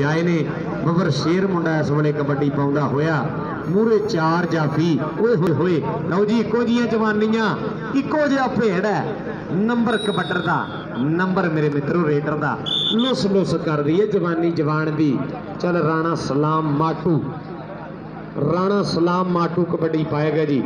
ਜਾਏ ਨੇ। ਬਬਰ ਸ਼ੇਰ ਮੁੰਡਾ ਇਸ ਵੇਲੇ ਕਬੱਡੀ ਪਾਉਂਦਾ ਹੋਇਆ। ਮੂਰੇ ਚਾਰ ਜਾਫੀ। ਓਏ ਹੋਏ ਹੋਏ। ਲਓ ਜੀ, ਇੱਕੋ ਜੀਆਂ ਜਵਾਨੀਆਂ। ਇੱਕੋ ਜਿਹਾ ਭੇੜ ਹੈ। ਨੰਬਰ ਕਬੱਟਰ ਦਾ, ਨੰਬਰ ਮੇਰੇ ਮਿੱਤਰੋ ਰੇਡਰ ਦਾ। ਲੁੱਸ ਲੁੱਸ ਕਰਦੀ ਹੈ ਜਵਾਨੀ ਜਵਾਨ ਦੀ। ਚੱਲ ਰਾਣਾ ਸਲਾਮ ਮਾਟੂ। ਰਾਣਾ ਸਲਾਮ ਮਾਟੂ ਕਬੱਡੀ ਪਾਏਗਾ ਜੀ।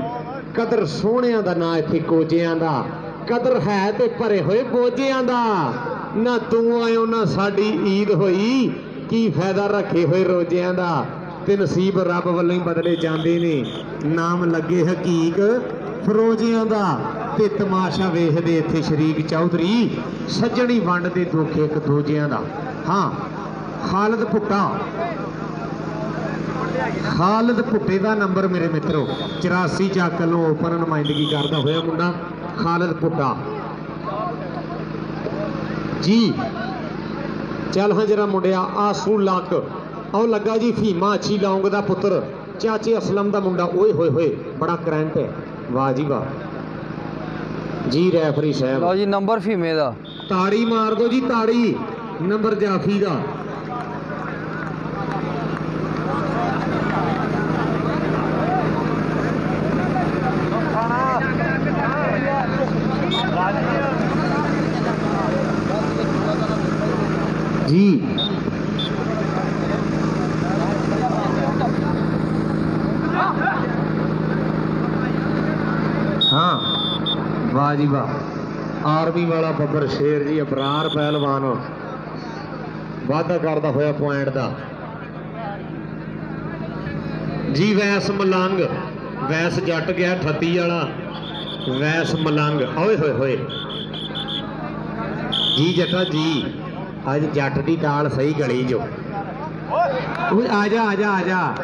ਕਦਰ ਸੋਹਣਿਆਂ ਦਾ ਨਾਂ ਇੱਥੇ ਕੋਜਿਆਂ ਦਾ। ਕਦਰ ਹੈ ਤੇ ਭਰੇ ਹੋਏ ਬੋਝਿਆਂ ਦਾ। ਨਾ ਤੂੰ ਆਇਓ, ਨਾ ਸਾਡੀ ਈਦ ਹੋਈ। ਕੀ ਫਾਇਦਾ ਰੱਖੇ ਹੋਏ ਰੋਜਿਆਂ ਦਾ? ਤੇ ਨਸੀਬ ਰੱਬ ਵੱਲੋਂ ਹੀ ਬਦਲੇ ਜਾਂਦੇ ਨੇ। ਨਾਮ ਲੱਗੇ ਹਕੀਕ ਫਰੋਜਿਆਂ ਦਾ। ਤੇ ਤਮਾਸ਼ਾ ਵੇਖਦੇ ਇੱਥੇ ਸ਼ਰੀਕ ਚੌਧਰੀ, ਸੱਜਣੀ ਵੰਡ ਦੇ ਦੁੱਖ ਇੱਕ ਦੂਜਿਆਂ ਦਾ। ਹਾਂ, ਖਾਲਦ ਭੁੱਟਾ। ਖਾਲਦ ਭੁੱਟੇ ਦਾ ਨੰਬਰ ਮੇਰੇ ਮਿੱਤਰੋ 84 ਚੱਕ ਵੱਲੋਂ ਓਪਨ ਨੁਮਾਇੰਦਗੀ ਕਰਦਾ ਹੋਇਆ ਮੁੰਡਾ, ਖਾਲਦ ਭੁੱਟਾ। ਜੀ ਚੱਲ ਹਾਂ ਜਰਾ ਮੁੰਡਿਆ ਆਸੂ ਲੱਕ ਆਓ ਲੱਗਾ ਜੀ ਫੀਮਾ ਅੱਛੀ ਲੌਂਗ ਦਾ ਪੁੱਤਰ। ਚਾਚੇ ਅਸਲਮ ਦਾ ਮੁੰਡਾ ਓਏ ਹੋਏ ਹੋਏ ਬੜਾ ਕਰੰਟ ਹੈ। ਵਾਹ ਜੀ ਵਾਹ। ਜੀ ਰੈਫਰੀ ਸਾਹਿਬ। ਲਓ ਜੀ ਨੰਬਰ ਫੀਮੇ ਦਾ। ਤਾੜੀ ਮਾਰ ਦਿਓ ਜੀ ਤਾੜੀ। ਨੰਬਰ ਜਾਫੀ ਦਾ ਜੀ ਹਾਂ ਵਾਹ ਜੀ ਵਾਹ ਆਰਮੀ ਵਾਲਾ ਬੱਬਰ ਸ਼ੇਰ ਜੀ ਅਬਰਾਰ ਪਹਿਲਵਾਨ। ਵਾਅਦਾ ਕਰਦਾ ਹੋਇਆ ਪੁਆਇੰਟ ਦਾ। ਜੀ, ਵੈਸ ਮਲੰਗ। ਵੈਸ ਜੱਟ ਗਿਆ 38 ਵਾਲਾ। ਵੈਸ ਮਲੰਗ। ਓਏ ਹੋਏ ਹੋਏ। ਜੀ, ਜੱਟਾ ਜੀ, ਅੱਜ ਜੱਟ ਦੀ ਦਾਲ ਸਹੀ ਗਲੀ ਜੋ। ਓਏ, ਆ ਜਾ ਆ ਜਾ ਆ ਜਾ।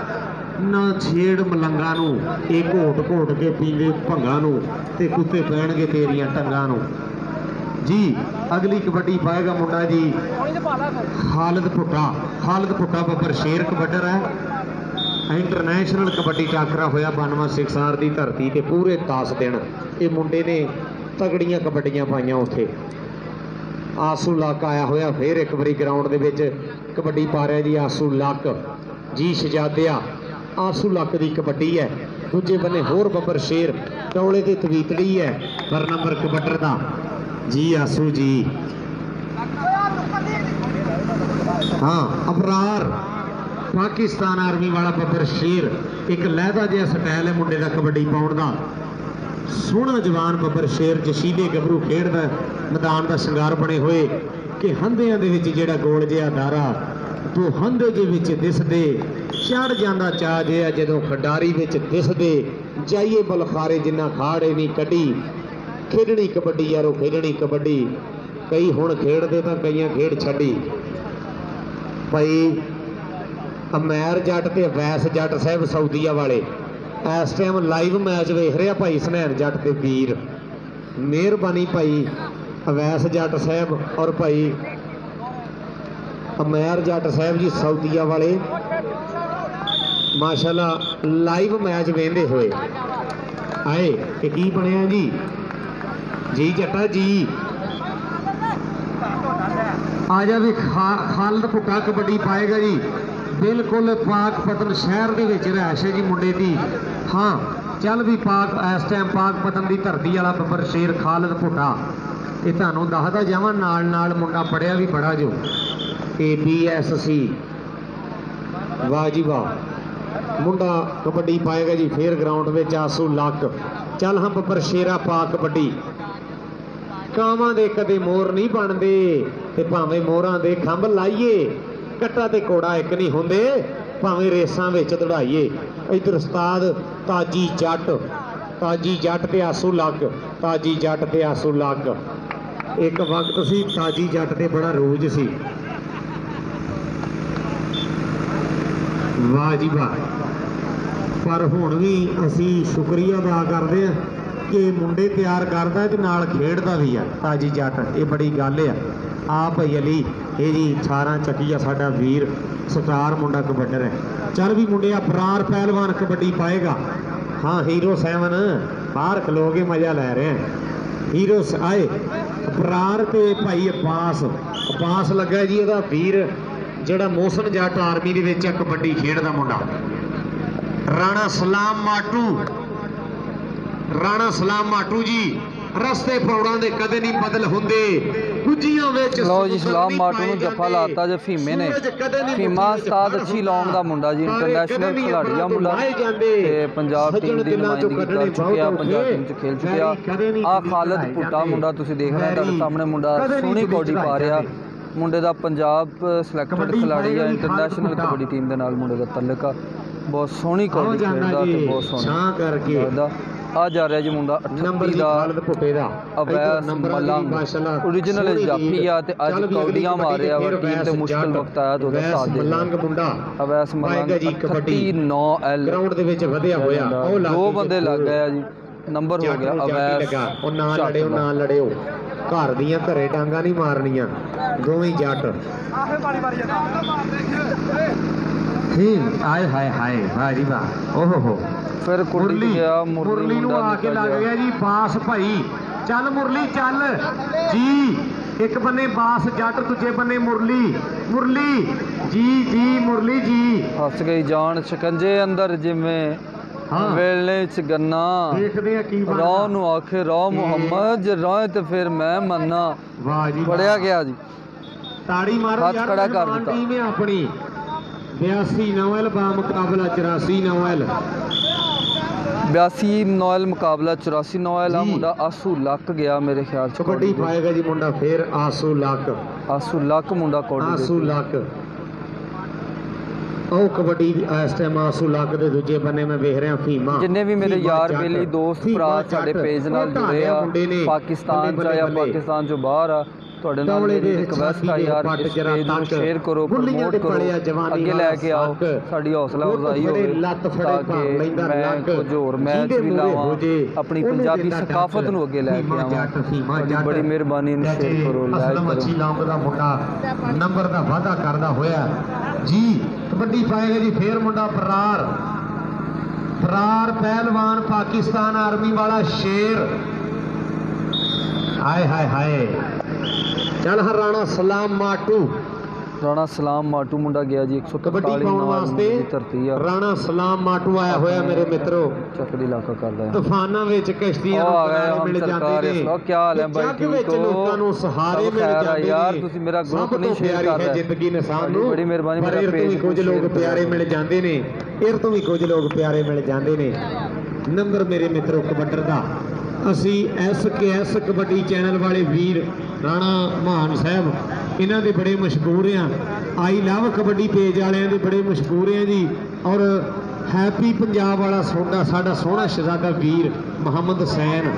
ਨਾ ਛੇੜ ਮਲੰਗਾ ਨੂੰ, ਇਹ ਘੋਟ ਘੋਟ ਕੇ ਪੀਂਦੇ ਭੰਗਾ ਨੂੰ ਤੇ ਕੁੱਤੇ ਪੈਣਗੇ ਤੇਰੀਆਂ ਟੰਗਾਂ ਨੂੰ। ਜੀ, ਅਗਲੀ ਕਬੱਡੀ ਪਾਏਗਾ ਮੁੰਡਾ ਜੀ। ਖਾਲਦ ਭੁੱਟਾ ਹਾਲਦ ਭੁੱਟਾ ਬੱਬਰ ਸ਼ੇਰ ਕਬੱਡਰ ਹੈ। ਇੰਟਰਨੈਸ਼ਨਲ ਕਬੱਡੀ ਟਾਕਰਾ ਹੋਇਆ 92 ਸਿਕਸਾਰ ਦੀ ਧਰਤੀ ਤੇ ਪੂਰੇ 10 ਦਿਨ। ਇਹ ਮੁੰਡੇ ਨੇ ਤਗੜੀਆਂ ਕਬੱਡੀਆਂ ਪਾਈਆਂ ਉੱਥੇ। ਆਸੂ ਲੱਕ ਆਇਆ ਹੋਇਆ, ਫੇਰ ਇੱਕ ਵਾਰੀ ਗਰਾਊਂਡ ਦੇ ਵਿੱਚ ਕਬੱਡੀ ਪਾ ਰਿਹਾ ਜੀ ਆਸੂ ਲੱਕ। ਜੀ ਸ਼ਜਾਦਿਆ ਆਸੂ ਲੱਕ ਦੀ ਕਬੱਡੀ ਹੈ। ਦੂਜੇ ਬੰਨੇ ਹੋਰ ਬੱਬਰ ਸ਼ੇਰ ਟੌਲੇ ਤੇ ਤਵੀਤੜੀ ਹੈ। ਪਰ ਨੰਬਰ ਕਬੱਡਰ ਦਾ। ਜੀ, ਆਸੂ ਜੀ। ਹਾਂ ਅਬਰਾਰ ਪਾਕਿਸਤਾਨ ਆਰਮੀ ਵਾਲਾ ਬੱਬਰ ਸ਼ੇਰ ਇੱਕ ਲਹਿਦਾ ਜਿਹਾ ਸਟਾਈਲ ਹੈ ਮੁੰਡੇ ਦਾ ਕਬੱਡੀ ਪਾਉਣ ਦਾ। ਸੋਹਣਾ ਜਵਾਨ ਬੱਬਰ ਸ਼ੇਰ ਜਸ਼ੀਲੇ ਗੱਭਰੂ ਖੇਡਦਾ ਮੈਦਾਨ ਦਾ ਸ਼ਿੰਗਾਰ ਬਣੇ ਹੋਏ ਕਿ ਹੰਦਿਆਂ ਦੇ ਵਿੱਚ ਜਿਹੜਾ ਗੋਲ ਜਿਹਾ ਧਾਰਾ ਤੋ ਹੰਦੇ ਦੇ ਵਿੱਚ ਦਿਸਦੇ ਚੜ ਜਾਂਦਾ ਚਾਹ ਜਿਹਾ ਜਦੋਂ ਖਡਾਰੀ ਵਿੱਚ ਦਿਸਦੇ, ਜਾਈਏ ਬਲਖਾਰੇ ਜਿੰਨਾ ਖਾੜੇ ਨਹੀਂ ਕੱਢੀ। ਖੇਡਣੀ ਕਬੱਡੀ ਯਾਰੋ, ਖੇਡਣੀ ਕਬੱਡੀ। ਕਈ ਹੁਣ ਖੇਡਦੇ ਤਾਂ ਕਈਆਂ ਖੇਡ ਛੱਡੀ। ਭਾਈ ਅਮੈਰ ਜੱਟ ਤੇ ਵੈਸ ਜੱਟ ਸਾਹਿਬ ਸਾਊਦੀਆ ਵਾਲੇ, ਇਸ ਟਾਈਮ ਲਾਈਵ ਮੈਚ ਵੇਖ ਰਿਹਾ ਭਾਈ ਸਨੈਣ ਜੱਟ ਤੇ ਵੀਰ। ਮਿਹਰਬਾਨੀ ਭਾਈ ਅਵੈਸ ਜੱਟ ਸਾਹਿਬ ਔਰ ਭਾਈ ਅਮੈਰ ਜੱਟ ਸਾਹਿਬ ਜੀ ਸਾਊਦੀਆ ਵਾਲੇ। ਮਾਸ਼ਾਅੱਲਾ ਲਾਈਵ ਮੈਚ ਵੇਖਦੇ ਹੋਏ। ਆਏ ਕਿ ਕੀ ਬਣਿਆ ਜੀ? ਜੀ ਜੱਟਾ ਜੀ। ਆ ਜਾਵੇ ਖਾ- ਖਾਲਦ ਭੁੱਟਾ ਕਬੱਡੀ ਪਾਏਗਾ ਜੀ। ਬਿਲਕੁਲ ਪਾਕ ਪਤਨ ਸ਼ਹਿਰ ਦੇ ਵਿੱਚ ਰਹਿਸ਼ ਹੈ ਜੀ ਮੁੰਡੇ ਦੀ। ਹਾਂ, ਚੱਲ ਵੀ ਪਾਕ, ਇਸ ਟਾਈਮ ਪਾਕ ਪਤਨ ਦੀ ਧਰਤੀ ਵਾਲਾ ਬੱਬਰ ਸ਼ੇਰ ਖਾਲਦ ਭੁੱਟਾ ਇਹ ਤੁਹਾਨੂੰ ਦੱਸਦਾ ਜਾਵਾਂ ਨਾਲ ਨਾਲ ਮੁੰਡਾ ਪੜਿਆ ਵੀ ਬੜਾ ਜੋ। ਏਬੀਐਸਸੀ ਵਾਹ ਜੀ ਵਾਹ। ਮੁੰਡਾ ਕਬੱਡੀ ਪਾਏਗਾ ਜੀ, ਫੇਰ ਗਰਾਊਂਡ ਵਿੱਚ ਆਸੂ ਲੱਕ। ਚੱਲ ਹਾਂ ਬੱਬਰ ਸ਼ੇਰਾ ਪਾ ਕਬੱਡੀ। ਕਾਵਾਂ ਦੇ ਕਦੇ ਮੋਰ ਨਹੀਂ ਬਣਦੇ, ਤੇ ਭਾਵੇਂ ਮੋਰਾਂ ਦੇ ਖੰਭ ਲਾਈਏ, ਕੱਟਾ ਤੇ ਕੋੜਾ ਇੱਕ ਨਹੀਂ ਹੁੰਦੇ, ਭਾਵੇਂ ਰੇਸਾਂ ਵਿੱਚ ਦੜਾਈਏ। ਇਧਰ ਉਸਤਾਦ ਤਾਜੀ ਜੱਟ ਤਾਜੀ ਜੱਟ ਤੇ ਆਸੂ ਲੱਕ, ਤਾਜੀ ਜੱਟ ਤੇ ਆਸੂ ਲੱਕ। ਇੱਕ ਵਕਤ ਸੀ, ਤਾਜੀ ਜੱਟ ਤੇ ਬੜਾ ਰੋਜ ਸੀ। ਵਾਹ ਜੀ ਵਾਹ। ਪਰ ਹੁਣ ਵੀ ਅਸੀਂ ਸ਼ੁਕਰੀਆ ਅਦਾ ਕਰਦੇ ਆ ਕਿ ਮੁੰਡੇ ਤਿਆਰ ਕਰਦਾ ਤੇ ਨਾਲ ਖੇਡਦਾ ਵੀ ਆ, ਤਾਜੀ ਜੱਟ। ਇਹ ਬੜੀ ਗੱਲ ਆ। ਆ ਭਾਈ ਅਲੀ, ਇਹ ਜੀ 18 ਆ ਸਾਡਾ ਵੀਰ, ਸਟਾਰ ਮੁੰਡਾ ਕਬੱਡਰ ਹੈ। ਚੱਲ ਵੀ ਮੁੰਡਿਆ ਬਰਾਰ ਪਹਿਲਵਾਨ ਕਬੱਡੀ ਪਾਏਗਾ। ਹਾਂ ਹੀਰੋ 7 ਬਾਹਰ ਖਲੋਗੇ ਮਜ਼ਾ ਲੈ ਰਹੇ ਹੀਰੋ ਆਏ ਬਰਾਰ ਤੇ ਭਾਈ ਅਪਾਸ ਅਪਾਸ ਲੱਗਾ ਜੀ, ਇਹਦਾ ਵੀਰ। ਜਿਹੜਾ ਮੋਸਨ ਜੱਟ ਆਰਮੀ ਦੇ ਵਿੱਚ ਆ ਕਬੱਡੀ ਖੇਡਦਾ ਮੁੰਡਾ ਰਾਣਾ ਸਲਾਮ ਮਾਟੂ ਰਾਣਾ ਸਲਾਮ ਮਾਟੂ ਜੀ ਰਸਤੇ ਪੌੜਾਂ ਦੇ ਕਦੇ ਨਹੀਂ ਬਦਲ ਹੁੰਦੇ ਗੁੱਜੀਆਂ ਵਿੱਚ ਲਓ ਜੀ ਸਲਾਮ ਮਾਟੂ ਨੂੰ ਜੱਫਾ। ਲਾਤਾ ਜੇ ਫੀਮੇ ਨੇ ਫੀਮਾ ਉਸਤਾਦ ਅੱਛੀ। ਲੌਂਗ ਦਾ ਮੁੰਡਾ ਜੀ ਇੰਟਰਨੈਸ਼ਨਲ ਖਿਡਾਰੀ ਆ ਮੁੰਡਾ। ਤੇ ਪੰਜਾਬ ਟੀਮ ਦੀ ਨੁਮਾਇੰਦਗੀ ਕਰ ਚੁੱਕਿਆ ਪੰਜਾਬ। ਟੀਮ ਚ ਖੇਲ ਵੈਰੀ ਚੁੱਕਿਆ ਆ ਖਾਲਦ ਪੁੱਟਾ। ਮੁੰਡਾ ਤੁਸੀਂ ਦੇਖ ਰਹੇ ਹੋ ਤੁਹਾਡੇ ਸਾਹਮਣੇ ਮੁੰਡਾ ਸੋਹਣੀ ਕੌਡੀ ਪਾ ਰਿਹਾ। ਮੁੰਡੇ ਦਾ ਪੰਜਾਬ ਸਿਲੈਕਟਡ ਕਬੱਡੀ ਖਿਡਾਰੀ ਆ ਇੰਟਰਨੈਸ਼ਨਲ ਕਬੱਡੀ ਟੀਮ ਦੇ ਨਾਲ ਮੁੰਡੇ ਦਾ ਤਾਲੁਕ ਆ। ਬਹੁਤ ਸੋਹਣੀ ਜਾਂਦਾ ਖੇਡਦਾ ਤੇ ਬਹੁਤ ਸੋਹਣਾ ਛਾਂ ਕਰਕੇ। ਆ ਜਾ ਰਿਹਾ ਜੀ ਮੁੰਡਾ ਨੰਬਰ 38 ਦੀ ਖਾਲਦ ਪੁੱਟੇ ਦਾ। ਅਵੈਸ ਮਲੰਗ ਓਰੀਜਨਲ ਜਾਫੀ ਆ ਤੇ ਅੱਜ ਕੌਡੀਆਂ ਮਾਰ ਰਿਹਾ ਵਾ ਟੀਮ ਤੇ ਮੁਸ਼ਕਲ ਵਕਤ ਆਇਆ ਤੇ ਉਹਦਾ ਸਾਥ ਦੇ ਮਲੰਗ ਮੁੰਡਾ। ਅਵੈਸ ਮਲੰਗ ਪਾਏਗਾ ਜੀ ਕਬੱਡੀ। 39 ਐਲ ਗਰਾਊਂਡ ਦੇ ਵਿੱਚ ਵਧਿਆ ਹੋਇਆ। ਉਹ ਲੱਗ ਦੋ ਬੰਦੇ ਲੱਗ ਗਏ ਆ ਜੀ। ਨੰਬਰ ਹੋ ਗਿਆ ਅਵੈਸ। ਉਹ ਨਾ ਲੜਿਓ। ਨਾ ਲੜਿਓ। ਘਰ ਦੀਆਂ ਘਰੇ ਡਾਂਗਾ ਨਹੀਂ ਮਾਰਨੀਆਂ ਦੋਵੇਂ ਜੱਟ। ਹੀ। ਆਏ ਹਾਏ ਹਾਏ ਵਾਹ ਜੀ ਵਾਹ। ਓਹੋ ਹੋ। ਫਿਰ ਕੁੜੀ ਮੁਰਲੀ ਗਿਆ ਮੁਰਲੀ ਨੂੰ ਆ ਕੇ ਲੱਗ ਗਿਆ। ਜੀ ਬਾਸ ਭਾਈ। ਚੱਲ ਮੁਰਲੀ ਚੱਲ। ਜੀ ਇੱਕ ਬੰਨੇ ਬਾਸ ਜੱਟ ਦੂਜੇ ਬੰਨੇ ਮੁਰਲੀ। ਮੁਰਲੀ ਜੀ ਜੀ ਮੁਰਲੀ ਜੀ। ਫਸ ਗਈ ਜਾਨ ਸ਼ਿਕੰਜੇ ਅੰਦਰ ਜਿਵੇਂ ਵੇਲੇ ਚ ਗੰਨਾ। ਦੇਖਦੇ ਆ ਕੀ ਬਣਦਾ। ਰੌ ਨੂੰ ਆਖੇ ਰੌ ਮੁਹੰਮਦ ਜੇ ਰੌ ਤੇ ਫਿਰ ਮੈਂ ਮੰਨਾ ਵਾਹ ਜੀ ਪੜਿਆ। ਗਿਆ ਜੀ। ਤਾੜੀ ਮਾਰੋ ਯਾਰ ਖੜਾ ਕਰ ਮਹਿਮਾਨ ਦਿੱਤਾ। ਟੀਮ ਹੈ ਆਪਣੀ। 82 ਨੌਵਲ ਬਾ ਮੁਕਾਬਲਾ 84 ਨੌਵਲ। 82 ਨੋਇਲ ਮੁਕਾਬਲਾ 84 ਨੋਇਲ ਆ। ਮੁੰਡਾ। ਆਸੂ ਲੱਕ ਗਿਆ ਮੇਰੇ ਖਿਆਲ ਚ ਕਬੱਡੀ। ਪਾਏਗਾ ਜੀ ਮੁੰਡਾ ਫੇਰ ਆਸੂ ਲੱਕ। ਆਸੂ ਲੱਕ ਮੁੰਡਾ ਕੌਡੀ ਆਸੂ ਲੱਕ। ਉਹ ਕਬੱਡੀ ਇਸ ਟਾਈਮ ਆਸੂ ਲੱਕ ਦੇ ਦੂਜੇ ਬੰਨੇ ਮੈਂ ਵੇਖ ਰਿਹਾ ਫੀਮਾ। ਜਿੰਨੇ ਵੀ ਮੇਰੇ ਯਾਰ ਬੇਲੀ ਦੋਸਤ ਭਰਾ ਸਾਡੇ ਪੇਜ ਨਾਲ ਜੁੜੇ ਆ। ਪਾਕਿਸਤਾਨ ਚ ਬੱਲੇ। ਪਾਕਿਸਤਾਨ ਚੋਂ ਬਾਹਰ ਆ। ਤੁਹਾਡੇ ਨਾਲ ਮੇਰੀ ਰਿਕਵੈਸਟ ਆ ਯਾਰ ਇਸ ਪੇਜ ਨੂੰ ਸ਼ੇਅਰ ਕਰੋ ਪ੍ਰਮੋਟ ਕਰੋ ਅੱਗੇ ਲੈ ਕੇ ਆਓ ਸਾਡੀ ਹੌਸਲਾ ਅਫਜ਼ਾਈ ਹੋਵੇ ਲੱਤ ਫੜੇ, ਕਿ ਲੈਂਦਾ ਲੱਕ, ਕੁਝ ਹੋਰ ਮੈਚ ਵੀ ਲਾਵਾਂ ਆਪਣੀ ਪੰਜਾਬੀ ਸਕਾਫਤ। ਨੂੰ ਅੱਗੇ ਲੈ ਕੇ ਆਵਾਂ। ਬੜੀ ਮਿਹਰਬਾਨੀ ਨੂੰ ਸ਼ੇਅਰ ਕਰੋ ਲਾਈਕ ਅਸਲਮ ਕਰੋ। ਅੱਛੀ ਲੌਂਗ ਦਾ ਮੁੰਡਾ ਨੰਬਰ ਦਾ ਵਾਅਦਾ ਕਰਦਾ ਹੋਇਆ ਜੀ ਕਬੱਡੀ ਪਾਏਗਾ ਜੀ ਫੇਰ ਮੁੰਡਾ ਫਰਾਰ। ਫਰਾਰ ਪਹਿਲਵਾਨ ਪਾਕਿਸਤਾਨ ਆਰਮੀ ਵਾਲਾ ਸ਼ੇਰ। ਹਾਏ ਹਾਏ ਹਾਏ। ਚੱਲ ਹਰਾਣਾ ਸਲਾਮ ਮਾਟੂ। ਰਾਣਾ ਸਲਾਮ ਮਾਟੂ ਮੁੰਡਾ ਗਿਆ ਜੀ 143 ਕਬੱਡੀ ਪਾਉਣ ਵਾਸਤੇ ਦੀ ਧਰਤੀ ਆ। ਰਾਣਾ ਸਲਾਮ ਮਾਟੂ ਆਇਆ ਹੋਇਆ ਮੇਰੇ ਮਿੱਤਰੋ। ਚੱਕ ਦੀ ਇਲਾਕਾ ਕਰਦਾ ਹੈ ਤੂਫਾਨਾਂ ਵਿੱਚ ਕਸ਼ਤੀਆਂ ਨੂੰ ਮਿਲ ਜਾਂਦੇ ਨੇ ਕੀ ਹਾਲ ਹੈ ਬਾਈ ਠੀਕ ਵਿੱਚ ਹੋ? ਲੋਕਾਂ ਨੂੰ ਸਹਾਰੇ ਮਿਲ ਜਾਂਦੇ ਯਾਰ, ਨੇ ਤੁਸੀਂ ਮੇਰਾ ਗਰੁੱਪ ਨਹੀਂ ਪਿਆਰੀ ਕਰ ਰਹੇ। ਜ਼ਿੰਦਗੀ ਤੁਹਾਡੀ ਨੂੰ। ਬੜੀ ਮਿਹਰਬਾਨੀ, ਮੇਰਾ page ਕੁਝ ਲੋਕ ਪਿਆਰੇ। ਮਿਲ ਜਾਂਦੇ ਨੇ। ਇਹ ਤੋਂ ਵੀ ਕੁਝ ਲੋਕ ਪਿਆਰੇ ਮਿਲ ਜਾਂਦੇ ਨੇ। ਨੰਬਰ ਮੇਰੇ ਮਿੱਤਰੋ ਕਬੱਡਰ ਦਾ। ਅਸੀਂ ਐਸ ਕਬੱਡੀ ਚੈਨਲ ਵਾਲੇ ਵੀਰ ਰਾਣਾ ਮਹਾਨ ਸਾਹਿਬ, ਇਹਨਾਂ ਦੇ ਬੜੇ ਮਸ਼ਹੂਰ ਆ। ਆਈ ਲਵ ਕਬੱਡੀ ਪੇਜ ਵਾਲਿਆਂ ਦੇ ਬੜੇ ਮਸ਼ਹੂਰ ਆ ਜੀ। ਔਰ ਹੈਪੀ ਪੰਜਾਬ ਵਾਲਾ ਸੋਡਾ, ਸਾਡਾ ਸੋਹਣਾ ਸ਼ਹਜ਼ਾਦਾ ਵੀਰ ਮੁਹੰਮਦ ਹਸੈਨ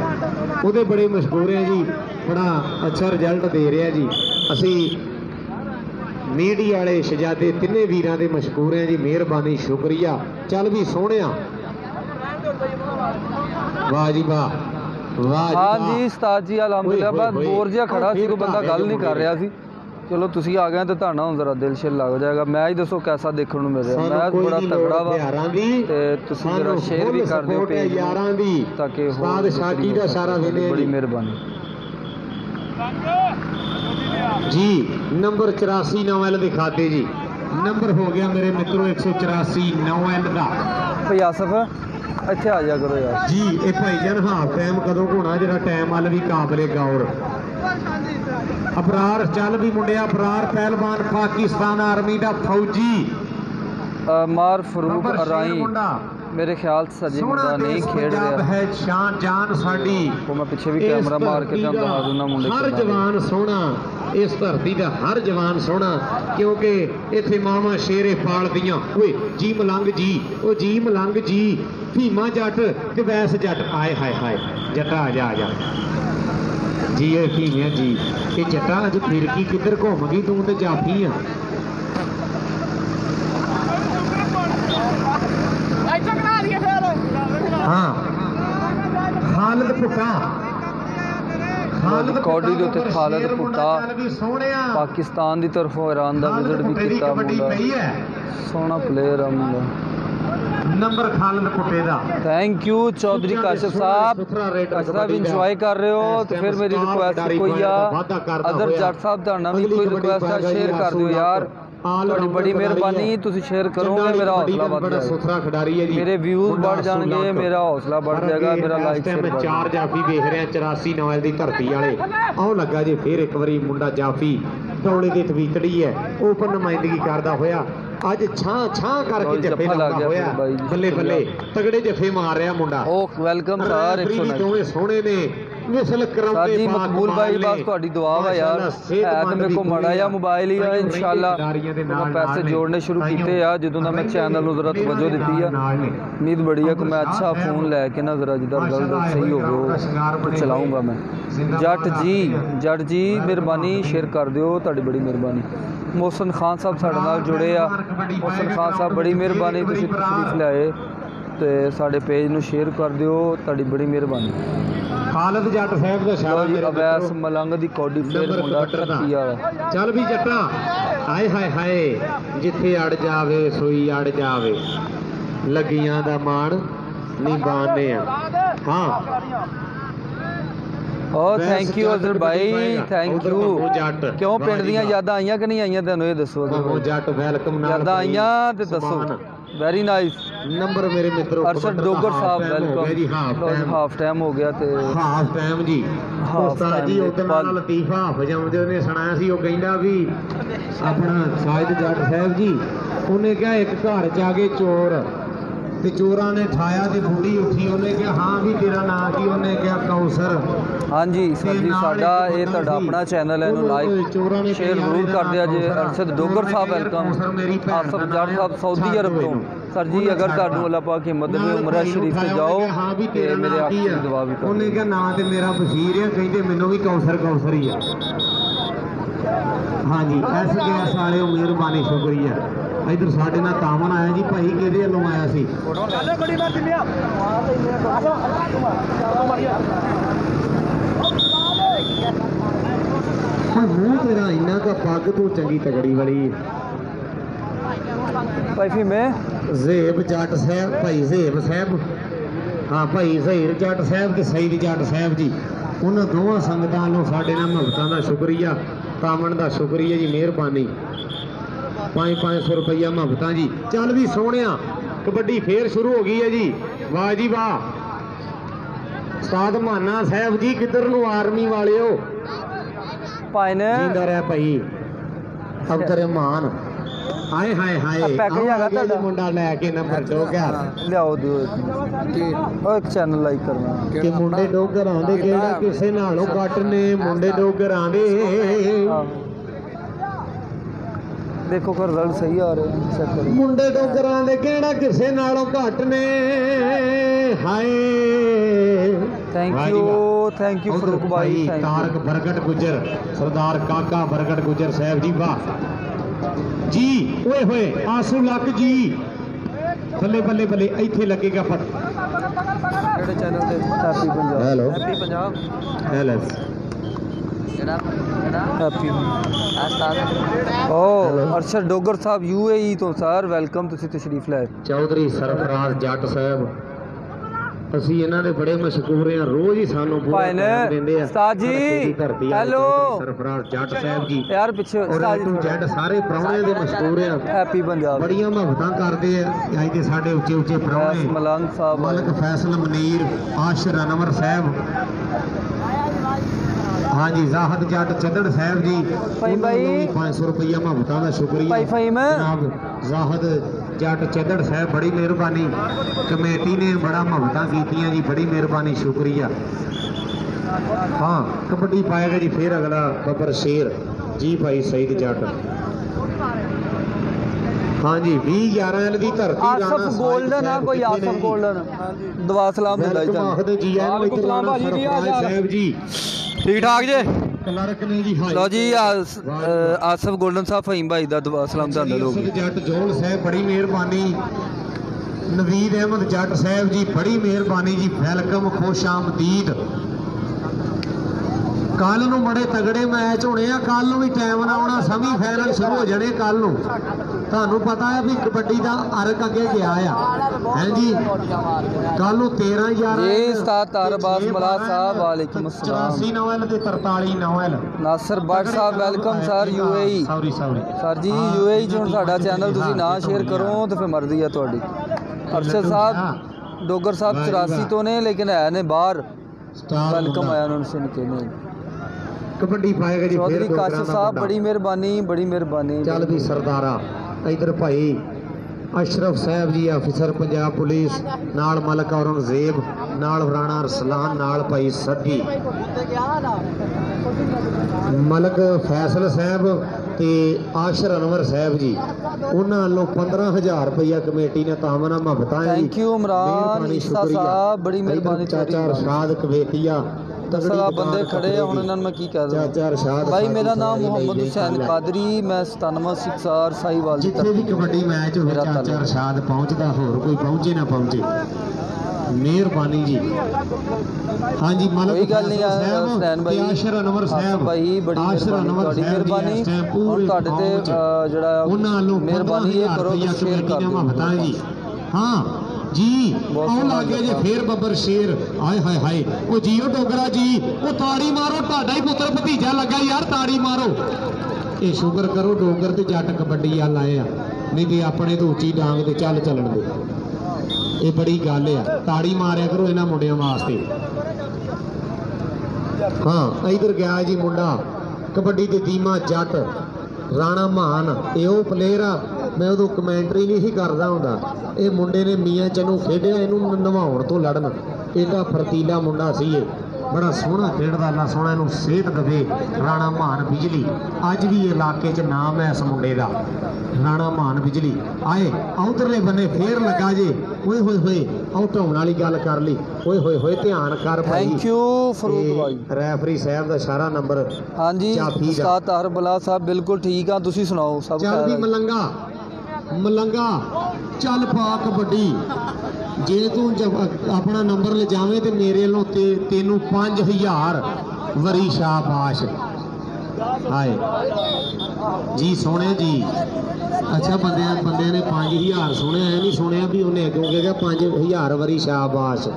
ਉਹਦੇ ਬੜੇ ਮਸ਼ਹੂਰ ਆ ਜੀ। ਬੜਾ ਅੱਛਾ ਰਿਜ਼ਲਟ ਦੇ ਰਿਹਾ ਜੀ। ਅਸੀਂ ਮੀਡੀਆ ਵਾਲੇ ਸ਼ਹਜ਼ਾਦੇ ਤਿੰਨੇ ਵੀਰਾਂ ਦੇ ਮਸ਼ਹੂਰ ਆ ਜੀ। ਮਿਹਰਬਾਨੀ, ਸ਼ੁਕਰੀਆ। ਚੱਲ ਵੀ ਸੋਹਣਿਆ। ਵਾਹ ਜੀ ਵਾਹ। ਵਾਹ ਹਾਂ। ਜੀ ਉਸਤਾਦ ਜੀ ਅਲਹਮਦੁਲਿਲਾ ਬਸ ਬੋਰ ਜਿਹਾ ਖੜਾ ਸੀ ਕੋਈ ਬੰਦਾ ਗੱਲ ਨਹੀਂ ਕਰ ਰਿਹਾ ਸੀ। ਚਲੋ ਤੁਸੀਂ ਆ ਗਏ ਤੇ ਤੁਹਾਡਾ ਹੁਣ ਜ਼ਰਾ ਦਿਲ ਛਿਲ ਲੱਗ ਜਾਏਗਾ। ਮੈਚ ਦੱਸੋ ਕੈਸਾ ਦੇਖਣ ਨੂੰ ਮਿਲ ਰਿਹਾ। ਕੋਈ ਬੜਾ ਤਗੜਾ ਵਾ ਤੇ ਤੁਸੀਂ ਜਰਾ ਸ਼ੇਅਰ ਵੀ ਕਰ ਦਿਓ ਹੈ ਪੇਜ ਯਾਰਾਂ ਦੀ। ਤਾਂ ਕਿ ਉਸਤਾਦ ਸ਼ਾਕੀ ਦਾ ਸਾਰਾ ਵੇਲੇ ਬੜੀ ਮਿਹਰਬਾਨੀ। ਜੀ ਨੰਬਰ 84 ਨੌਵਲ ਦੇ ਖਾਤੇ ਜੀ। ਨੰਬਰ ਹੋ ਗਿਆ ਮੇਰੇ ਮਿੱਤਰੋ 184 ਨੌਵਲ ਦਾ। ਭਈ ਆਸਫ ਇੱਥੇ ਆ ਜਾ ਕਰੋ ਯਾਰ। ਜੀ ਇਹ ਭਾਈਜਾਨ ਹਾਫ ਟਾਈਮ ਕਦੋਂ ਹੋਣਾ? ਜਿਹੜਾ ਟਾਈਮ ਵੱਲ ਵੀ ਕਾਬਲੇ ਗੌਰ ਅਬਰਾਰ ਚੱਲ ਵੀ ਮੁੰਡਿਆ ਅਬਰਾਰ ਪਹਿਲਵਾਨ ਪਾਕਿਸਤਾਨ ਆਰਮੀ ਦਾ ਫੌਜੀ। ਮਾਰ ਫਰੂਕ ਅਰਾਈ। ਮੇਰੇ ਖਿਆਲ ਸਜੀ ਮੁੰਡਾ ਨਹੀਂ ਖੇਡ ਰਿਹਾ। ਹੈ ਸ਼ਾਨ ਜਾਨ ਸਾਡੀ। ਉਹ ਮੈਂ ਪਿੱਛੇ ਵੀ ਕੈਮਰਾ ਮਾਰ ਕੇ ਤੁਹਾਨੂੰ ਦਿਖਾ ਦਿੰਦਾ ਮੁੰਡੇ ਹਰ। ਜਵਾਨ ਸੋਹਣਾ। ਇਸ ਧਰਤੀ ਦਾ ਹਰ ਜਵਾਨ ਸੋਹਣਾ ਕਿਉਂਕਿ ਇੱਥੇ ਮਾਵਾਂ ਸ਼ੇਰੇ ਪਾਲਦੀਆਂ। ਓਏ ਜੀ ਮਲੰਗ ਜੀ ਉਹ ਜੀ ਮਲੰਗ ਜੀ। ਭੀਮਾ ਜੱਟ ਤੇ ਵੈਸ ਜੱਟ। ਆਏ ਹਾਏ ਹਾਏ ਜੱਟਾ ਆ ਜਾ ਆ ਜਾ। ਜੀ ਇਹ ਭੀਮਿਆ ਜੀ ਇਹ ਜੱਟਾ ਅੱਜ ਫਿਰ ਕੀ ਕਿੱਧਰ ਘੁੰਮ ਗਈ ਤੂੰ ਤੇ ਜਾਫੀ ਆ? ਹਾਂ। ਖਾਲਦ ਪੁੱਟਾ। ਖਾਲਦ ਕੌਡੀ ਦੇ ਉੱਤੇ ਖਾਲਦ ਪੁੱਟਾ। ਪਾਕਿਸਤਾਨ ਦੀ ਤਰਫੋਂ ਇਰਾਨ ਦਾ ਵਿਜ਼ਿਟ ਵੀ ਕੀਤਾ ਮੁੰਡਾ। ਸੋਹਣਾ ਪਲੇਅਰ ਆ ਮੁੰਡਾ। ਨੰਬਰ ਖਾਲਦ ਪੁੱਟੇ ਦਾ। Thank you Chaudhry Kashif Sahib. ਅਸਰਾ ਵੀ ਇੰਜੋਏ ਕਰ ਰਹੇ ਹੋ ਤੇ ਫਿਰ ਮੇਰੀ ਰਿਕੁਐਸਟ ਕੋਈ ਆ ਅਦਰ ਜੱਟ ਸਾਹਿਬ ਤੁਹਾਡਾ ਵੀ ਕੋਈ ਰਿਕੁਐਸਟ ਆ ਸ਼ੇਅਰ ਕਰ ਦਿਓ ਯਾਰ। ਤੁਹਾਡੀ ਬੜੀ ਮਿਹਰਬਾਨੀ। ਤੁਸੀਂ ਸ਼ੇਅਰ ਕਰੋ ਚੰਗਾ ਜੀ, ਮੇਰਾ ਹੌਸਲਾ ਦਾ ਵੱਧ ਸੁਥਰਾ ਖਿਡਾਰੀ ਹੈ ਜੀ। ਮੇਰੇ ਮੁੰਡਾ ਵੱਧ ਜਾਣਗੇ। ਮੇਰਾ ਹੌਸਲਾ ਵੱਧ ਪਰ ਜਾਏਗਾ, ਮੇਰਾ time share ਵੱਧ ਚਾਰ ਜਾਫੀ ਵੇਖ ਰਹੇ ਆ 84 ਨੌਇਲ ਦੀ ਧਰਤੀ ਵਾਲੇ। ਆਉ ਲੱਗਾ ਜੀ ਫੇਰ ਇੱਕ ਵਾਰੀ ਮੁੰਡਾ ਜਾਫੀ ਟੌਲੇ ਦੀ ਤਵੀਤੜੀ ਹੈ। ਓਪਨ ਨੁਮਾਇੰਦਗੀ ਕਰਦਾ ਹੋਇਆ। ਅੱਜ ਛਾਂ ਛਾਂ ਕਰਕੇ ਜੀ, ਜੱਫੇ ਲਾਉਂਦਾ ਹੋਇਆ। ਜੀ, ਬੱਲੇ ਬੱਲੇ। ਤਗੜੇ ਜੱਫੇ ਮਾਰ ਰਿਹਾ ਮੁੰਡਾ। ਓਕ ਵੈਲਕਮ ਸਰ ਰੈਫਰੀ ਵੀ 109 ਦੋਵੇਂ ਸੋਹਣੇ ਨੇ ਵਿਸਲ ਕਰਾਉਂਦੇ ਜੀ ਪਾ ਮਕਬੂਲ ਭਾਈ ਬਸ। ਤੁਹਾਡੀ ਦੁਆ ਵਾ ਯਾਰ। ਹੈ ਤੇ ਮੇਰੇ ਦੀ ਮਾੜਾ ਜਿਹਾ ਮੋਬਾਈਲ ਹੀ ਆ ਇਨਸ਼ਾਅੱਲਾ ਮੈਂ ਪੈਸੇ। ਜੋੜਨੇ ਸ਼ੁਰੂ ਕੀਤੇ ਆ ਜਦੋਂ ਦਾ ਮੈਂ ਚੈਨਲ ਨੂੰ ਜ਼ਰਾ ਤਵੱਜੋ ਦਿੱਤੀ ਆ। ਉਮੀਦ ਬੜੀ ਆ ਕਿ ਮੈਂ ਅੱਛਾ ਫੋਨ ਲੈ ਕੇ ਨਾ ਜ਼ਰਾ ਜਿੱਦਾਂ ਗੱਲ ਸਹੀ ਹੋਵੇ ਚਲਾਉਂਗਾ ਮੈਂ। ਜੱਟ ਜੀ ਜੱਟ ਜੀ ਮਿਹਰਬਾਨੀ ਸ਼ੇਅਰ ਕਰ ਦਿਓ ਤੁਹਾਡੀ ਬੜੀ ਮਿਹਰਬਾਨੀ। ਮੋਹਸਨ ਖਾਨ ਸਾਹਿਬ ਸਾਡੇ ਨਾਲ ਜੁੜੇ ਆ। ਮੋਹਸਨ ਖਾਨ ਸਾਹਿਬ ਬੜੀ ਮਿਹਰਬਾਨੀ ਤੁਸੀਂ ਤਸ਼ਰੀਫ ਲਿਆਏ ਤੇ ਸਾਡੇ ਪੇਜ ਨੂੰ ਸ਼ੇਅਰ ਕਰ ਦਿਓ ਤੁਹਾਡੀ ਬੜੀ ਮਿਹਰਬਾਨੀ। ਖਾਲਦ ਜੱਟ ਸਾਹਿਬ ਦਾ ਸ਼ਾਰਾ ਮੇਰੇ ਮਿੱਤਰੋ। ਮਲੰਗ ਦੀ ਕੌਡੀ ਫੇਰ ਮੁੰਡਾ ਕਬੱਟਰ ਦਾ। ਠੱਤੀ ਵਾਲਾ। ਚੱਲ ਵੀ ਜੱਟਾ ਹਾਏ ਹਾਏ ਹਾਏ ਜਿੱਥੇ ਅੜ ਜਾਵੇ ਸੋਈ ਅੜ ਜਾਵੇ। ਲੱਗੀਆਂ ਦਾ ਮਾਣ ਬਾਨੇ ਆ। ਹਾਂ। ਓ thank you Azhar Bhai. Thank you. ਕਿਉਂ ਪਿੰਡ ਦੀਆਂ। ਯਾਦਾਂ ਆਈਆਂ ਕਿ ਨਹੀਂ ਆਈਆਂ ਤੈਨੂੰ ਇਹ ਦੱਸੋ ਉਹ। ਜੱਟ ਵੈਲਕਮ ਨਾਲ ਯਾਦਾਂ ਆਈਆਂ ਤੇ ਦੱਸੋ। ਵੈਰੀ ਨਾਈਸ ਨੰਬਰ ਮੇਰੇ ਮਿੱਤਰੋ Arshad Dogar Sahib half welcome time half time ਹੋ ਗਿਆ ਤੇ ਹਾਫ ਟਾਈਮ ਜੀ ਉਸਤਾਦ ਜੀ ਉਹਦੇ ਨਾਲ ਲਤੀਫਾ ਹਾਫ ਜਾਉਂਦੇ ਉਹਨੇ ਸੁਣਾਇਆ ਸੀ ਉਹ ਕਹਿੰਦਾ ਵੀ ਆਪਣਾ ਸਾਜਦ ਜੱਟ ਸਾਹਿਬ ਜੀ ਉਹਨੇ ਕਿਹਾ ਇੱਕ ਘਰ ਚ ਆ ਗਏ ਚੋਰ ਤੇ ਚੋਰਾਂ ਨੇ ਠਾਇਆ ਤੇ ਬੁੱਢੀ ਉੱਠੀ ਉਹਨੇ ਕਿਹਾ ਹਾਂ ਵੀ ਤੇਰਾ ਨਾਂ ਕੀ ਉਹਨੇ ਕਿਹਾ ਕੌਸਰ ਹਾਂਜੀ ਸਰ ਜੀ ਸਾਡਾ ਇਹ ਤੁਹਾਡਾ। ਆਪਣਾ ਚੈਨਲ ਹੈ ਇਹਨੂੰ ਉਹਨੂੰ ਲਾਈਕ ਸ਼ੇਅਰ ਜ਼ਰੂਰ ਕਰ ਦਿਆ ਜੇ। ਅਰਸ਼ਦ ਡੋਗਰ ਸਾਹਿਬ ਉਹਨੇ ਵੈਲਕਮ ਆਸਫ ਦਾ ਨਾਮ ਸਾਹਿਬ ਸਾਊਦੀ ਅਰਬ ਤੋਂ। ਸਰ ਜੀ ਉਹਨੂੰ ਅਗਰ ਤੁਹਾਨੂੰ। ਅੱਲਾਹ ਪਾਕ ਹਿੰਮਤ ਨਾਲ ਉਮਰਾ ਸ਼ਰੀਫ ਤੇ ਜਾਓ ਉਹਨੇ ਹਾਂ ਤੇ ਮੇਰੇ ਆਪ ਦੀ ਦੁਆ ਵੀ ਉਹਨੇ ਕਰੋ ਕਿਹਾ ਨਾਂ ਤੇ ਮੇਰਾ ਬਸ਼ੀਰ ਆ ਕਹਿੰਦੇ ਮੈਨੂੰ ਵੀ ਕੌਸਰ ਕੌਸਰ ਹੀ ਆ ਹਾਂਜੀ ਐਸ ਗੈਸ ਵਾਲੇ ਮਿਹਰਬਾਨੀ ਸ਼ੁਕਰੀਆ ਇਧਰ ਸਾਡੇ ਨਾਲ ਤਾਮਨ ਆਇਆ ਜੀ ਭਾਈ ਕਿਹਦੇ ਵੱਲੋਂ ਆਇਆ ਸੀ? ਚੱਲੇ ਬੜੀ ਬਾਤ ਦਿੰਦੇ ਆ ਮੂੰਹ ਤੇਰਾ ਇੰਨਾ ਕਾ ਪੱਗ ਤੂੰ ਚੰਗੀ ਤਗੜੀ ਵਾਲੀ ਭਾਈ ਫੀ ਮੈਂ ਜ਼ੇਬ ਜੱਟ ਸਾਹਿਬ ਭਾਈ ਜ਼ੇਬ ਸਾਹਿਬ। ਹਾਂ ਭਾਈ ਜ਼ਹੀਰ ਜੱਟ ਸਾਹਿਬ ਤੇ ਸਈਦ ਜੱਟ ਸਾਹਿਬ ਜੀ। ਉਹਨਾਂ ਦੋਵਾਂ ਸੰਗਤਾਂ ਨੂੰ ਸਾਡੇ ਨਾਲ ਮਹਬਤਾਂ ਦਾ ਸ਼ੁਕਰੀਆ ਤਾਮਣ ਦਾ ਸ਼ੁਕਰੀਆ ਜੀ ਮਿਹਰਬਾਨੀ। 5-500 ਰੁਪਈਆ ਮਹਬਤਾਂ ਜੀ। ਚੱਲ ਵੀ ਸੋਹਣਿਆ। ਕਬੱਡੀ ਫੇਰ ਸ਼ੁਰੂ ਹੋ ਗਈ ਹੈ ਜੀ। ਵਾਹ ਜੀ ਵਾਹ। ਉਸਤਾਦ ਮਾਨਾ ਸਾਹਿਬ ਜੀ ਕਿੱਧਰ ਨੂੰ ਆਰਮੀ ਵਾਲਿਓ? ਭਾਈ ਨੇ ਜਿੰਦਾ ਰਹਿ ਭਾਈ ਅਬਦਰ ਮਾਨ। ਹਾਏ ਹਾਏ ਹਾਏ। ਆਹ ਹੈਗਾ ਤੁਹਾਡਾ? ਮੁੰਡਾ ਲੈ ਕੇ ਨੰਬਰ 2000 ਲਿਆਓ ਦਿਓ। ਉਹ ਇੱਕ ਚੈਨਲ ਲਾਈਕ ਕਰਨਾ। ਕਿ ਮੁੰਡੇ ਡੋਗਰਾਂ ਦੇ ਕਿਹੜਾ? ਕਿਸੇ ਨਾਲੋਂ ਘੱਟ ਨੇ ਮੁੰਡੇ ਡੋਗਰਾਂ ਦੇ ਆਹੋ। ਦੇਖੋ ਕਰ ਰਿਜ਼ਲਟ ਸਹੀ ਆ ਰਿਹਾ ਚੈੱਕ ਕਰੋ। ਮੁੰਡੇ ਡੋਗਰਾਂ ਦੇ ਕਿਹੜਾ ਕਿਸੇ ਨਾਲੋਂ ਘੱਟ ਨੇ ਹਾਏ। Thank you. Thank you Farooq ਭਾਈ ਤਾਰਕ ਬਰਗਟ ਗੁਜਰ ਸਰਦਾਰ ਕਾਕਾ ਬਰਗਟ ਗੁਜਰ ਸਾਹਿਬ ਜੀ ਵਾਹ। ਜੀ ਓਏ ਹੋਏ ਆਸੂ ਲੱਕ ਜੀ। ਬੱਲੇ ਬੱਲੇ ਬੱਲੇ ਇੱਥੇ ਲੱਗੇਗਾ ਫਟ। ਕਿਹੜੇ ਚੈਨਲ ਤੇ happy Punjab. Happy Punjab LS happy ਓ ਅਰਸ਼ਦ ਡੋਗਰ ਸਾਹਿਬ ਯੂਏਈ ਤੋਂ ਸਰ ਵੈਲਕਮ ਤੁਸੀਂ ਤਸ਼ਰੀਫ ਲੈ। ਚੌਧਰੀ ਸਰਫਰਾਜ਼ ਜੱਟ ਸਾਹਿਬ ਅਸੀਂ ਇਹਨਾਂ ਦੇ ਬੜੇ ਮਸ਼ਹੂਰ ਆ ਰੋਜ਼ ਹੀ ਸਾਨੂੰ ਭਾਈ ਨੇ, ਪਿਆਰ ਦਿੰਦੇ ਆ। ਉਸਤਾਦ ਜੀ, ਹੈਲੋ। ਸਰਫਰਾਜ਼ ਜੱਟ ਸਾਹਿਬ ਜੀ ਯਾਰ ਪਿੱਛੇ ਉਸਤਾਦ to Z ਸਾਰੇ ਪ੍ਰਾਹੁਣੇ ਦੇ ਮਸ਼ਹੂਰ ਆ। ਹੈਪੀ ਪੰਜਾਬ। ਬੜੀਆਂ ਮੁਹੱਬਤਾਂ ਕਰਦੇ ਆ ਅੱਜ ਦੇ ਸਾਡੇ ਉੱਚੇ ਉੱਚੇ ਪ੍ਰਾਹੁਣੇ। ਮਲੰਗ ਸਾਹਿਬ। ਮਲਕ ਫੈਸਲ ਮਨੀਰ ਆਸ਼ਰ ਅਨਵਰ ਸਾਹਿਬ ਹਾਂਜੀ ਜ਼ਾਹਦ ਜੱਟ ਚੱਦੜ ਸਾਹਿਬ ਜੀ ਭਾਈ ਭਾਈ। 500 ਰੁਪਈਆ ਮੁਹੱਬਤਾਂ ਦਾ ਸ਼ੁਕਰੀਆ ਭਾਈ ਫਹੀਮ। ਜਨਾਬ ਜ਼ਾਹਦ ਜੱਟ ਚੱਦੜ ਸਾਹਿਬ ਬੜੀ ਮਿਹਰਬਾਨੀ ਕਮੇਟੀ ਨੇ ਬੜਾ ਮੁਹੱਬਤਾਂ ਕੀਤੀਆਂ ਜੀ ਬੜੀ ਮਿਹਰਬਾਨੀ ਸ਼ੁਕਰੀਆ ਹਾਂ ਕਬੱਡੀ ਪਾਏਗਾ ਜੀ ਫੇਰ ਅਗਲਾ ਬੱਬਰ ਸ਼ੇਰ ਜੀ ਭਾਈ ਸਈਦ ਜੱਟ ਹਾਂਜੀ 20 11 ਐਲ ਦੀ ਧਰਤੀ ਰਾਣਾ ਆਸਫ ਗੋਲਡਨ ਆ ਕੋਈ ਆਸਫ? ਗੋਲਡਨ ਦੁਆ ਸਲਾਮ ਵੈਲਕਮ ਆਖਦੇ ਜੀ ਐਨ ਵਾਲੇਕੁਮ ਸਲਾਮ ਮਿੱਤਰਾਣਾ ਭਾਜੀ ਜੀ, ਆ ਸਰਫਰਾਜ਼ ਜਾ। ਸਾਹਿਬ ਜੀ ਠੀਕ ਠਾਕ ਜੇ? ਕਲਰਕ ਨੇ ਜੀ ਹਾਈ ਲਓ ਜੀ ਆਸਫ ਗੋਲਡਨ ਸਾਹਿਬ ਫਹੀਮ ਭਾਈ ਦਾ ਦੁਆ ਸਲਾਮ ਤੁਹਾਡਾ ਲੋਕ। ਜੱਟ ਜੋਲ ਸਾਹਿਬ ਬੜੀ ਮਿਹਰਬਾਨੀ। ਨਵੀਦ ਅਹਿਮਦ ਜੱਟ ਸਾਹਿਬ ਜੀ ਬੜੀ ਮਿਹਰਬਾਨੀ ਜੀ। ਵੈਲਕਮ ਖੁਸ਼ ਆਮਦੀਦ। ਕੱਲ ਨੂੰ ਬੜੇ ਤਗੜੇ ਮੈਚ ਹੋਣੇ ਆ ਕੱਲ ਨੂੰ ਵੀ ਟਾਈਮ ਨਾ ਆਉਣਾ ਸਮੀ ਫਾਈਨਲ ਸ਼ੁਰੂ ਹੋ ਜਾਣੇ ਕੱਲ ਨੂੰ। ਤੁਹਾਨੂੰ ਪਤਾ ਹੈ ਵੀ ਕਬੱਡੀ ਦਾ ਅਰਕ ਅੱਗੇ ਗਿਆ ਆ। ਹਾਂਜੀ ਕੱਲ ਨੂੰ 13 11 ਜੀ ਉਸਤਾਦ ਤਾਰਬਾਸ ਮਲਾ ਸਾਹਿਬ ਵਾਲੇਕੁਮ ਅਸਲਾਮ 84 ਨੋਵਲ ਤੇ 43 novel. Nasir Butt Sahib welcome sir UAE sorry sorry sir ji UAE ਜੋਂ ਸਾਡਾ ਚੈਨਲ ਤੁਸੀਂ ਨਾ ਸ਼ੇਅਰ ਕਰੋ ਤੇ ਫੇ ਮਰਜ਼ੀ ਆ ਤੁਹਾਡੀ। ਅਰਸ਼ਦ ਸਾਹਿਬ ਡੋਗਰ ਸਾਹਿਬ 84 ਤੋਂ ਨੇ ਲੇਕਿਨ ਹੈ ਨੇ ਬਾਹਰ। ਵੈਲਕਮ ਆਇਆ ਉਹਨਾਂ ਨੂੰ ਸੁਣ ਕੇ ਨੇ ਕਬੱਡੀ ਪਾਏਗਾ ਜੀ ਚੌਧਰੀ ਫਿਰ ਕਾਸ਼ੀ ਸਾਹਿਬ ਬੜੀ ਮਿਹਰਬਾਨੀ ਬੜੀ ਮਿਹਰਬਾਨੀ ਚੱਲ ਵੀ ਸਰਦਾਰਾ ਇਧਰ ਭਾਈ ਅਸ਼ਰਫ ਸਾਹਿਬ ਜੀ ਅਫਸਰ ਪੰਜਾਬ ਪੁਲਿਸ ਨਾਲ ਮਲਕ ਔਰੰਗਜ਼ੇਬ ਨਾਲ ਰਾਣਾ ਅਰਸਲਾਨ ਨਾਲ ਭਾਈ ਸੱਗੀ। ਮਲਕ ਫੈਸਲ ਸਾਹਿਬ ਤੇ ਆਸ਼ਰ ਅਨਵਰ ਸਾਹਿਬ ਜੀ ਉਹਨਾਂ ਵੱਲੋਂ 15000 ਰੁਪਇਆ ਕਮੇਟੀ ਨੇ ਤਾਮਨਾਮਾ ਬਤਾਇਆ Thank you, ਇਮਰਾਨ ਸਾਹਿਬ, ਬੜੀ ਮਿਹਰਬਾਨੀ ਚਾਚਾ। ਅਰਸ਼ਾਦ ਕਵੇਤੀਆ ਦਸਰਾ ਬੰਦੇ ਖੜੇ ਆ ਹੁਣ ਇਹਨਾਂ ਨੂੰ ਮੈਂ ਕੀ ਕਹਿ ਚਾਚਾ ਭਾਈ ਮੇਰਾ ਨਾਮ ਮੁਹੰਮਦ ਹੁਸੈਨ। ਕਾਦਰੀ ਮੈਂ 97 ਸਿਕਸਾਰ ਸਾਹੀਵਾਲ ਦੀ ਜਿੱਥੇ ਵੀ ਕਬੱਡੀ ਮੈਚ ਹੋਵੇ ਚਾਚਾ। ਅਰਸ਼ਾਦ ਪਹੁੰਚਦਾ ਹੋਰ ਕੋਈ ਪਹੁੰਚੇ ਨਾ ਪਹੁੰਚੇ। ਮਿਹਰਬਾਨੀ ਜੀ। ਹਾਂਜੀ ਮਲਕ ਕੋਈ ਗੱਲ ਨਹੀਂ ਹੁਸੈਨ ਭਾਈ ਆਸ਼ਰ ਅਨਵਰ ਸਾਹਿਬ। ਭਾਈ ਬੜੀ ਤੁਹਾਡੀ। ਮਿਹਰਬਾਨੀ ਪੂਰੇ ਤੁਹਾਡੇ ਤੇ ਜਿਹੜਾ ਉਹਨਾਂ ਵੱਲੋਂ ਮਿਹਰਬਾਨੀ ਇਹ 15,000 ਕਰੋ ਕਿ ਸ਼ੇਅਰ ਕਰ ਦਿਓ। ਹਾਂ। ਜੀ ਆਉਣ ਲੱਗੇ ਜੇ। ਫੇਰ ਬੱਬਰ ਸ਼ੇਰ। ਹਾਏ ਹਾਏ ਹਾਏ। ਉਹ ਜੀਓ ਡੋਗਰਾ ਜੀ ਉਹ ਤਾੜੀ ਮਾਰੋ ਤੁਹਾਡਾ ਹੀ ਪੁੱਤਰ ਭਤੀਜਾ ਲੱਗਾ ਯਾਰ ਤਾੜੀ ਮਾਰੋ। ਇਹ ਸ਼ੁਕਰ ਕਰੋ ਡੋਗਰ ਤੇ ਜੱਟ ਕਬੱਡੀ ਵੱਲ ਆਏ ਆ। ਨਹੀਂ ਤੇ ਆਪਣੇ ਤੋਂ ਉੱਚੀ ਡਾਂਗ ਤੇ ਚੱਲ ਚੱਲਣ ਦੇ। ਇਹ ਬੜੀ ਗੱਲ ਆ। ਤਾੜੀ ਮਾਰਿਆ ਕਰੋ ਇਹਨਾਂ ਮੁੰਡਿਆਂ ਵਾਸਤੇ। ਹਾਂ ਇਧਰ ਗਿਆ ਜੀ ਮੁੰਡਾ। ਕਬੱਡੀ ਦੇ ਦੀਮਾ ਜੱਟ। ਰਾਣਾ ਮਾਨ ਇਹ ਉਹ ਪਲੇਅਰ ਆ। ਮੈਂ ਉਦੋਂ ਕਮੈਂਟਰੀ ਨਹੀਂ ਸੀ ਕਰਦਾ ਹੁੰਦਾ। ਇਹ ਮੁੰਡੇ ਨੇ ਮੀਆਂ ਚਨੂੰ ਖੇਡਿਆ, ਇਹਨੂੰ ਨਵਾਉਣ ਤੋਂ ਲੜਨ। ਇਹਦਾ ਫਰਤੀਲਾ ਮੁੰਡਾ ਸੀ ਇਹ। ਬੜਾ ਸੋਹਣਾ ਖੇਡਦਾ ਅੱਲਾ ਸੋਹਣਾ ਇਹਨੂੰ ਸਿਹਤ ਦੇਵੇ ਰਾਣਾ ਮਾਨ ਬਿਜਲੀ। ਅੱਜ ਵੀ ਇਲਾਕੇ 'ਚ ਨਾਮ ਹੈ ਇਸ ਮੁੰਡੇ ਦਾ। ਰਾਣਾ ਮਾਨ ਬਿਜਲੀ। ਆਏ ਉਧਰਲੇ ਬੰਨੇ ਫੇਰ ਲੱਗਾ ਜੇ। ਓਏ ਹੋਏ ਹੋਏ ਆਊਟ ਹੋਣ ਵਾਲੀ ਗੱਲ ਕਰ ਲਈ। ਓਏ ਹੋਏ ਹੋਏ ਧਿਆਨ ਕਰ ਭਾਈ। Thank you Farooq Bhai referee ਸਾਹਿਬ ਦਾ ਸਾਰਾ ਨੰਬਰ ਹਾਂਜੀ। ਉਸਤਾਦ ਤਾਹਰ ਬਲਾ ਸਾਹਿਬ ਬਿਲਕੁਲ ਠੀਕ ਆ ਤੁਸੀਂ ਸੁਣਾਓ ਸਭ ਚੱਲ ਵੀ। ਮਲੰਗਾ ਮਲੰਗਾ ਚੱਲ ਪਾ ਕਬੱਡੀ। ਜੇ ਤੂੰ ਆਪਣਾ ਨੰਬਰ ਲਿਜਾਵੇਂ ਤੇ ਮੇਰੇ ਵੱਲੋਂ ਤੇ ਤੈਨੂੰ 5000 ਵਰੀ ਸ਼ਾਬਾਸ਼। ਹਾਏ। ਜੀ, ਸੋਹਣੇ ਜੀ। ਅੱਛਾ, ਬੰਦਿਆਂ ਬੰਦਿਆਂ ਨੇ 5000 ਸੁਣਿਆ ਐ ਨਹੀਂ ਸੁਣਿਆ ਵੀ ਉਹਨੇ ਅੱਗੋਂ ਕਿਹਾ 5000 ਵਰੀ ਸ਼ਾਬਾਸ਼।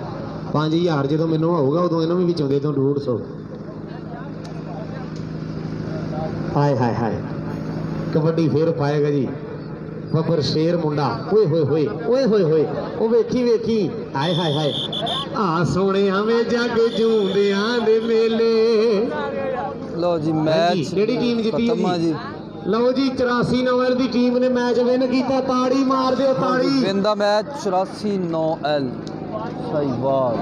5000 ਜਦੋਂ ਮੈਨੂੰ ਹੋਊਗਾ ਉਦੋਂ ਇਹਨਾਂ ਵੀ ਵਿੱਚੋਂ ਦੇ ਤੋਂ 150 ਹਾਏ ਹਾਏ ਹਾਏ। ਕਬੱਡੀ ਫੇਰ ਪਾਏਗਾ ਜੀ। ਬੱਬਰ ਸ਼ੇਰ ਮੁੰਡਾ। ਓਏ ਹੋਏ ਹੋਏ ਓਏ ਹੋਏ ਹੋਏ। ਉਹ ਵੇਖੀ ਵੇਖੀ। ਹਾਏ ਹਾਏ ਹਾਏ। ਆ ਸੋਹਣਿਆਂ ਵੇ ਜੱਗ ਜੂੰਦਿਆਂ ਦੇ ਮੇਲੇ। ਲਓ ਜੀ ਮੈਚ ਕਿਹੜੀ ਟੀਮ ਜਿੱਤੀ ਖਤਮ ਆ ਜੀ? ਲਓ ਜੀ 84 ਨੰਬਰ ਦੀ ਟੀਮ ਨੇ ਮੈਚ ਵਿਨ ਕੀਤਾ। ਤਾੜੀ ਮਾਰ ਦਿਓ ਤਾੜੀ। ਵਿਨ ਦਾ ਮੈਚ 84 9 ਐਲ। ਸਾਹੀਵਾਲ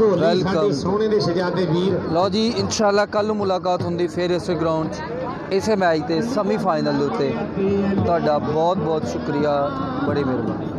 ਢੋਲੀ ਸਾਡੇ welcome। ਸੋਹਣੇ ਦੇ ਸ਼ਹਜ਼ਾਦੇ ਵੀਰ। ਲਓ ਜੀ ਇਨਸ਼ਾਅੱਲਾ ਕੱਲ ਮੁਲਾਕਾਤ ਹੁੰਦੀ ਫਿਰ ਇਸੇ ਗਰਾਊਂਡ 'ਚ। ਇਸੇ ਮੈਚ ਦੇ ਸੈਮੀ ਫਾਈਨਲ ਦੇ ਉੱਤੇ ਤੁਹਾਡਾ ਬਹੁਤ ਬਹੁਤ ਸ਼ੁਕਰੀਆ ਬੜੀ ਮਿਹਰਬਾਨੀ।